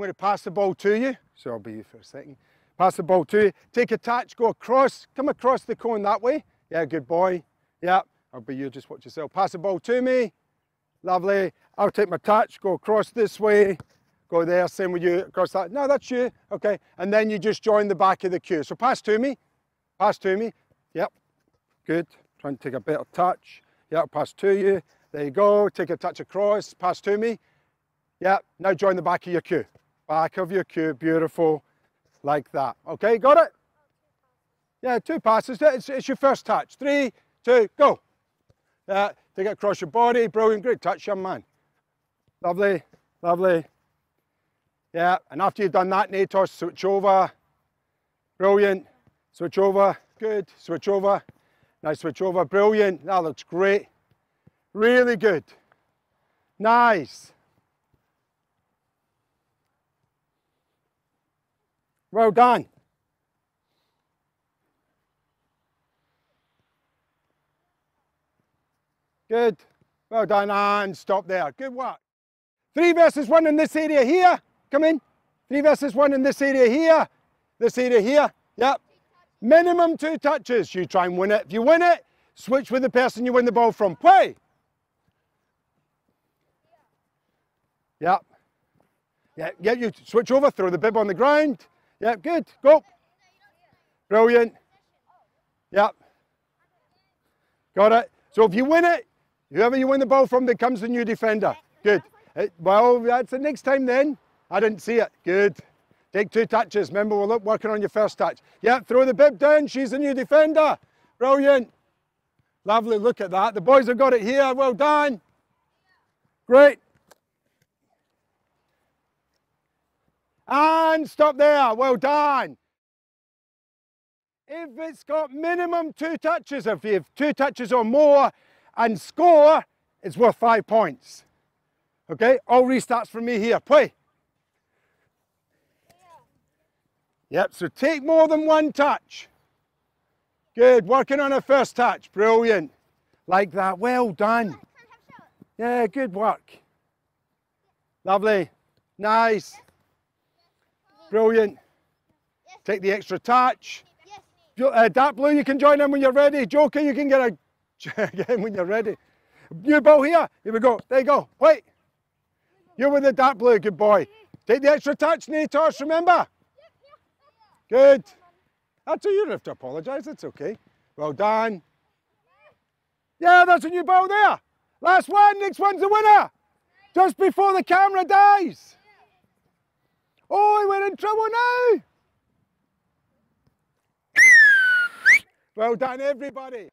I'm going to pass the ball to you. So I'll be you for a second. Pass the ball to you. Take a touch, go across, come across the cone that way. Yeah, good boy. Yeah, I'll be you, just watch yourself. Pass the ball to me. Lovely. I'll take my touch, go across this way, go there, same with you, across that. No, that's you. Okay, and then you just join the back of the queue. So pass to me, pass to me. Yep, good. Trying to take a better touch. Yep, pass to you. There you go. Take a touch across, pass to me. Yep, now join the back of your queue. Back of your queue, beautiful like that. Okay, got it? Yeah, two passes. It's, it's your first touch. Three, two, go. Yeah, take it across your body. Brilliant, great touch, young man. Lovely, lovely. Yeah, and after you've done that, Natos, switch over. Brilliant. Switch over. Good. Switch over. Nice switch over. Brilliant. That looks great. Really good. Nice. Well done. Good. Well done, and stop there. Good work. Three versus one in this area here. Come in. Three versus one in this area here. This area here. Yep. Minimum two touches. You try and win it. If you win it, switch with the person you win the ball from. Play. Yep. Yeah, yeah, you switch over, throw the bib on the ground. Yeah, good. Go. Brilliant. Yep. Got it. So if you win it, whoever you win the ball from becomes the new defender. Good. Eh, well, that's the next time then. I didn't see it. Good. Take two touches. Remember, we're working on your first touch. Yep, throw the bib down. She's the new defender. Brilliant. Lovely. Look at that. The boys have got it here. Well done. Great. And stop there. Well done. If it's got minimum two touches, if you have two touches or more and score, it's worth five points. Okay, all restarts from me here. Play. Yep, so take more than one touch. Good, working on a first touch. Brilliant. Like that, well done. Yeah, good work. Lovely. Nice. Brilliant. Take the extra touch. Uh, Dark Blue, you can join in when you're ready. Joker, you can get a in when you're ready. New ball here. Here we go. There you go. Wait. You're with the dark blue. Good boy. Take the extra touch, Natos, remember? Good. That's all you don't have to apologise. It's okay. Well done. Yeah, that's a new ball there. Last one. Next one's the winner. Just before the camera dies. Oh, we're in trouble now. well done, everybody.